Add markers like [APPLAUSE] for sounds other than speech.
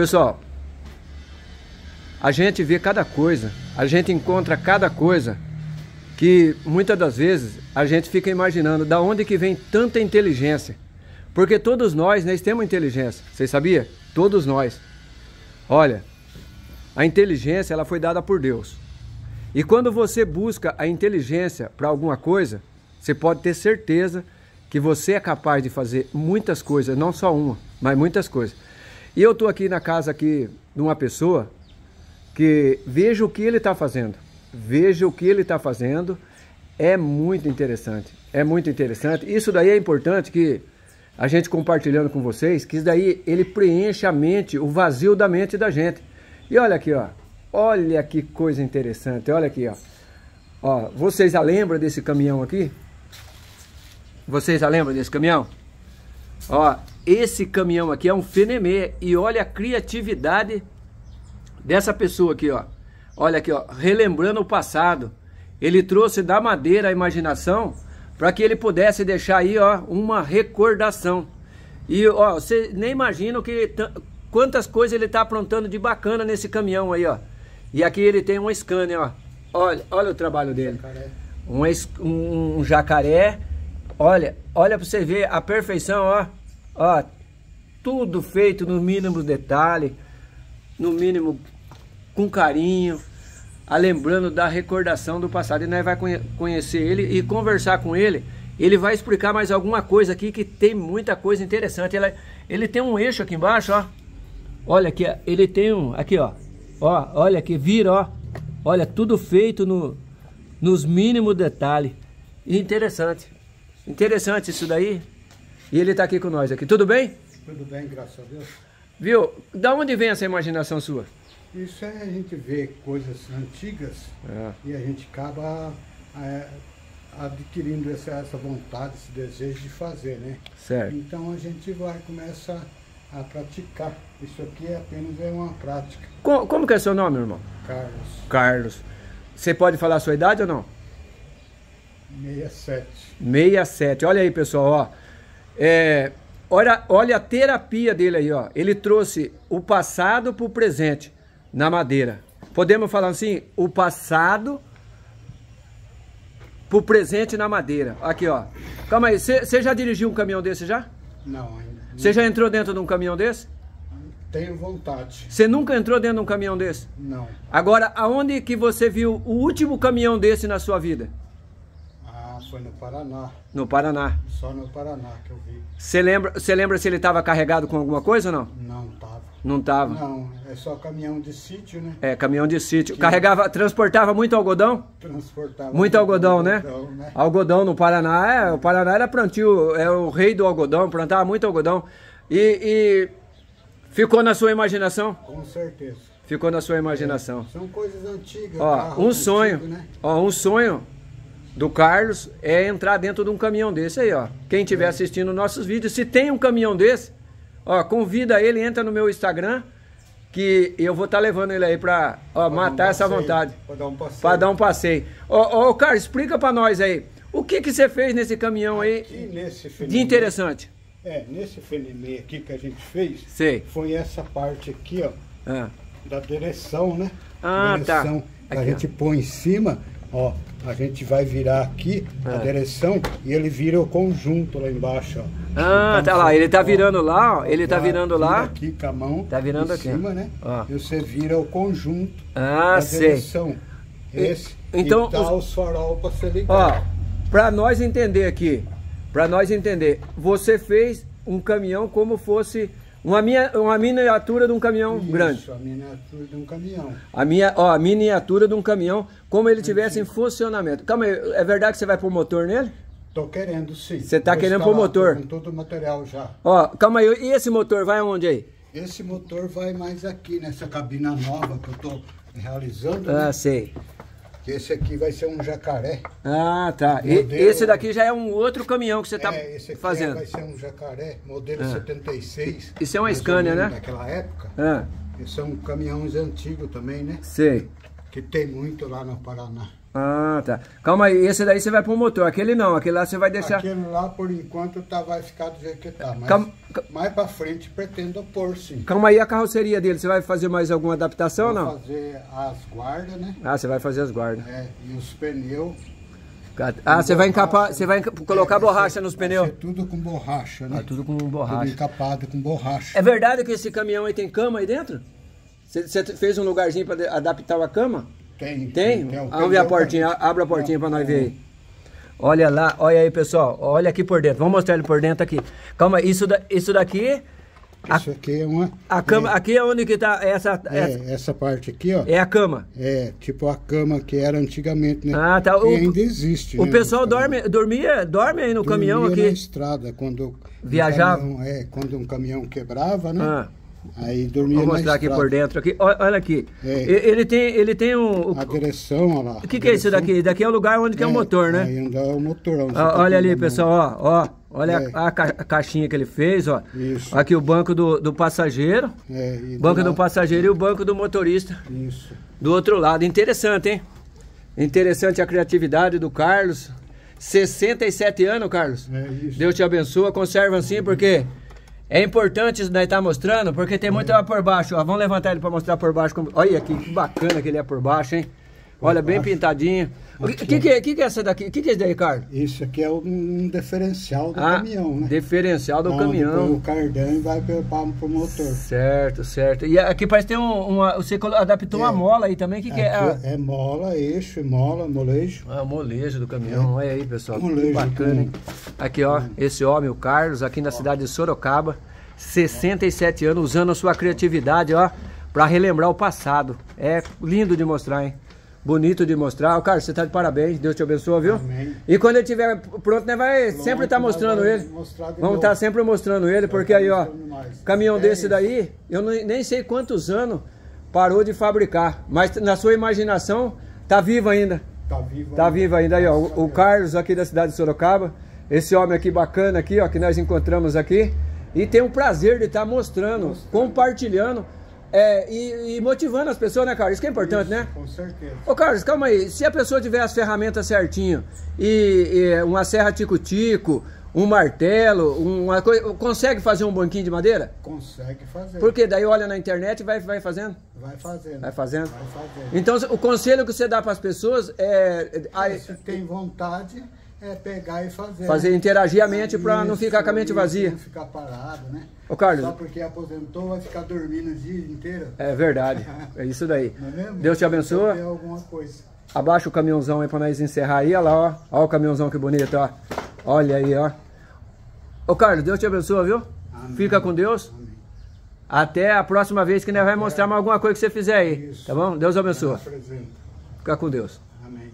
Pessoal, a gente vê cada coisa, a gente encontra cada coisa que muitas das vezes a gente fica imaginando da onde que vem tanta inteligência. Porque todos nós, nós temos inteligência. Você sabia? Todos nós. Olha, a inteligência ela foi dada por Deus. E quando você busca a inteligência para alguma coisa, você pode ter certeza que você é capaz de fazer muitas coisas, não só uma, mas muitas coisas. E eu estou aqui na casa aqui de uma pessoa que veja o que ele está fazendo. Veja o que ele está fazendo. É muito interessante. É muito interessante. Isso daí é importante que a gente compartilhando com vocês, que isso daí ele preenche a mente, o vazio da mente da gente. E olha aqui, ó. Olha que coisa interessante. Olha aqui, ó. Ó, vocês já lembram desse caminhão aqui? Vocês já lembram desse caminhão? Ó, esse caminhão aqui é um Fenemê e olha a criatividade dessa pessoa aqui, ó. Olha aqui, ó, relembrando o passado. Ele trouxe da madeira a imaginação para que ele pudesse deixar aí, ó, uma recordação. E, ó, você nem imagina o que quantas coisas ele está aprontando de bacana nesse caminhão aí, ó. E aqui ele tem um scanner, ó. Olha, olha o trabalho dele. Um, um, um jacaré. Olha, olha para você ver a perfeição, ó. Ó, tudo feito no mínimo detalhe, no mínimo com carinho, a lembrando da recordação do passado. E nós vai conhecer ele e conversar com ele. Ele vai explicar mais alguma coisa aqui que tem muita coisa interessante. Ele, ele tem um eixo aqui embaixo, ó. Olha aqui, ele tem um, aqui ó, ó, olha aqui, vira, ó, olha, tudo feito no, nos mínimos detalhes. Interessante, interessante isso daí. E ele está aqui com nós aqui, tudo bem? Tudo bem, graças a Deus. Viu, da onde vem essa imaginação sua? Isso é a gente vê coisas antigas é. e a gente acaba é, adquirindo essa, essa vontade, esse desejo de fazer, né? Certo. Então a gente vai, começa a praticar. Isso aqui é apenas é uma prática. Como, como que é seu nome, irmão? Carlos. Carlos. Você pode falar a sua idade ou não? 67. 67. Olha aí, pessoal, ó. É, olha, olha a terapia dele aí, ó. Ele trouxe o passado para o presente na madeira. Podemos falar assim, o passado para o presente na madeira. Aqui, ó. Calma aí, você já dirigiu um caminhão desse já? Não, ainda. Você já entrou dentro de um caminhão desse? Tenho vontade. Você nunca entrou dentro de um caminhão desse? Não. Agora, aonde que você viu o último caminhão desse na sua vida? Foi no Paraná. No Paraná. Só no Paraná que eu vi. Você lembra, você lembra se ele estava carregado com alguma coisa ou não? Não, tava. Não tava? Não, é só caminhão de sítio, né? É, caminhão de sítio. Que... Carregava, transportava muito algodão? Transportava. Muito algodão, né? algodão, né? Algodão no Paraná, é, o Paraná era plantio, é o rei do algodão, plantava muito algodão. E, e ficou na sua imaginação? Com certeza. Ficou na sua imaginação. É, são coisas antigas. Ó, um sonho, antigo, né? ó, um sonho do Carlos é entrar dentro de um caminhão desse aí, ó. Quem estiver é. assistindo nossos vídeos, se tem um caminhão desse, ó, convida ele, entra no meu Instagram, que eu vou estar tá levando ele aí pra ó, matar um essa vontade. Pra dar um passeio. Pra dar um passeio. Ó, ó Carlos, explica pra nós aí, o que que você fez nesse caminhão aí de interessante? É, nesse fenemê aqui que a gente fez, Sei. foi essa parte aqui, ó, ah. da direção, né? Ah, tá. direção, tá. Aqui, a gente ó. põe em cima, ó, a gente vai virar aqui a é. direção e ele vira o conjunto lá embaixo, ó. Ah, então, tá lá, ele tá virando lá, ó, ele tá virando lá. aqui com a mão, tá virando aqui. cima, né? Ó. E você vira o conjunto ah, da sei. direção. Esse, então, e tá os, os farol para ser ligado. Ó, pra nós entender aqui, para nós entender, você fez um caminhão como fosse uma, minha, uma miniatura de um caminhão Isso, grande. a miniatura de um caminhão. A, minha, ó, a miniatura de um caminhão, como ele tivesse em funcionamento. Calma aí, é verdade que você vai pôr motor nele? Tô querendo, sim. Você tá Vou querendo pôr motor? com todo o material já. Ó, calma aí, e esse motor vai aonde aí? Esse motor vai mais aqui, nessa cabina nova que eu tô realizando. Ah, né? sei. Que esse aqui vai ser um jacaré. Ah, tá. Modelo... esse daqui já é um outro caminhão que você está é, esse aqui fazendo. Vai ser um jacaré, modelo ah. 76. Isso é uma Scania, né? Naquela época. Ah. Esses são caminhões antigos também, né? Sei. Que tem muito lá no Paraná. Ah, tá. Calma aí, esse daí você vai pro motor, aquele não, aquele lá você vai deixar... Aquele lá, por enquanto, tá, vai ficar do jeito que tá, mas Calma... mais pra frente pretendo pôr sim. Calma aí, a carroceria dele, você vai fazer mais alguma adaptação ou não? fazer as guardas, né? Ah, você vai fazer as guardas. É, e os pneus... Ah, você vai encapar, você vai colocar é, borracha nos pneus? tudo com borracha, né? Ah, tudo com borracha. Tudo encapado com borracha. É verdade que esse caminhão aí tem cama aí dentro? Você, fez um lugarzinho para adaptar a cama? Tem. Tem? tem Vamos ver a portinha, abre a portinha para nós ver aí. Olha lá, olha aí pessoal, olha aqui por dentro, vamos mostrar ele por dentro aqui. Calma, isso, da, isso daqui... Isso aqui é uma... A cama, é, aqui é onde que tá essa, é, essa... essa parte aqui, ó. É a cama. É, tipo a cama que era antigamente, né? Ah, tá. O, e ainda existe, O né, pessoal dorme, dormia, dorme aí no dormia caminhão aqui? na estrada, quando... Viajava? Um caminhão, é, quando um caminhão quebrava, né? Ah. Aí dormia Vou mostrar aqui por dentro. Aqui. Olha aqui. É. Ele tem, ele tem um... A direção, olha lá. O que, que é isso daqui? Daqui é o lugar onde é, é o motor, né? Aí onde é o motorão. olha ali, pessoal, ó. ó olha é. a, a, caixinha que ele fez, ó. Isso. Aqui o banco do, do passageiro. É, banco do, do passageiro e o banco do motorista. Isso. Do outro lado. Interessante, hein? Interessante a criatividade do Carlos. 67 anos, Carlos. É isso. Deus te abençoe. Conserva assim, porque... É importante isso daí estar tá mostrando, porque tem muito lá por baixo. Ó, vamos levantar ele para mostrar por baixo. Como... Olha aqui, que bacana que ele é por baixo, hein? Olha, bem pintadinho. O que, que, que, é, que, que é essa daqui? O que, que é isso daí, Ricardo? Isso aqui é um diferencial do ah, caminhão, né? Diferencial do caminhão. O cardan vai para o motor. Certo, certo. E aqui parece que tem um, uma. Você adaptou é. uma mola aí também. O que, que é? Ah. É mola, eixo, mola, molejo. Ah, molejo do caminhão. É. Olha aí, pessoal. Molejo. Que bacana, hein? Aqui, ó, esse homem, o Carlos, aqui na cidade de Sorocaba. 67 anos, usando a sua criatividade, ó, para relembrar o passado. É lindo de mostrar, hein? Bonito de mostrar. O Carlos, você tá de parabéns. Deus te abençoe, viu? Amém. E quando ele estiver pronto, né, vai sempre estar tá mostrando ele. Vamos estar tá sempre mostrando ele, porque aí, ó, caminhão é desse daí, eu nem sei quantos anos parou de fabricar. Mas na sua imaginação, tá vivo ainda. Tá vivo Tá vivo ainda aí, ó. O, o Carlos aqui da cidade de Sorocaba. Esse homem aqui bacana aqui, ó, que nós encontramos aqui. E tem o prazer de estar tá mostrando, mostrando, compartilhando é, e, e, motivando as pessoas, né, Carlos? Isso que é importante, Isso, né? Com certeza. Ô, Carlos, calma aí. Se a pessoa tiver as ferramentas certinho e, e uma serra tico-tico, um martelo, uma coisa, consegue fazer um banquinho de madeira? Consegue fazer. Porque daí olha na internet e vai, vai fazendo? Vai fazendo. Vai fazendo? Vai fazendo. Então, o conselho que você dá para as pessoas é... é se tem vontade é pegar e fazer. Fazer né? interagir a mente para não ficar com a mente vazia. Não ficar parado, né? Ô Carlos. Só porque aposentou vai ficar dormindo o dia inteiro. É verdade. É isso daí. [LAUGHS] É Deus te abençoe. Abaixa o caminhãozão aí para nós encerrar aí. Olha lá, ó. Olha o caminhãozão que bonito, ó. Olha aí, ó. Ô Carlos, Deus te abençoe, viu? Amém. Fica com Deus. Amém. Até a próxima vez que nós vai mostrar mais alguma coisa que você fizer aí. Isso. Tá bom? Deus abençoe. Fica com Deus. Amém.